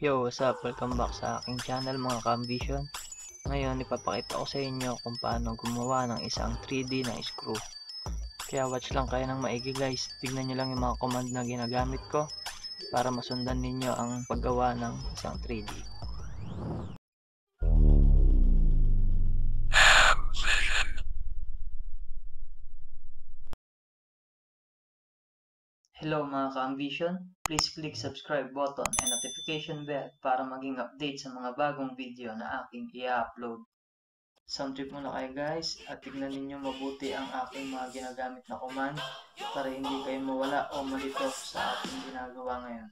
Yo, what's up? Welcome back sa aking channel mga ka-ambition. Ngayon, ipapakita ko sa inyo kung paano gumawa ng isang 3D na screw. Kaya watch lang kayo ng maigi guys. Tignan nyo lang yung mga command na ginagamit ko para masundan ninyo ang paggawa ng isang 3D. Hello mga ka-ambition, please click subscribe button and notification bell para maging update sa mga bagong video na aking i-upload. Sound trip muna kayo guys at tignan ninyo mabuti ang aking mga ginagamit na command para hindi kayo mawala o malito sa ating ginagawa ngayon.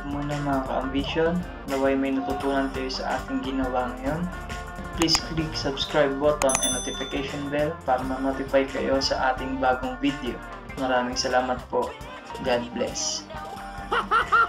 it muna mga ka-ambisyon. Naway may natutunan tayo sa ating ginawa ngayon. Please click subscribe button and notification bell para ma-notify kayo sa ating bagong video. Maraming salamat po. God bless.